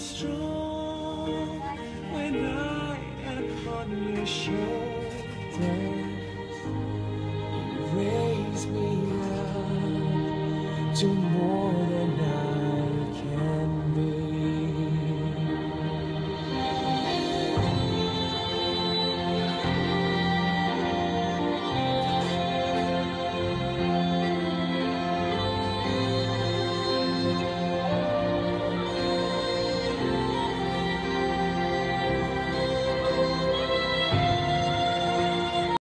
strong when I am on your shoulders. You raise me up to more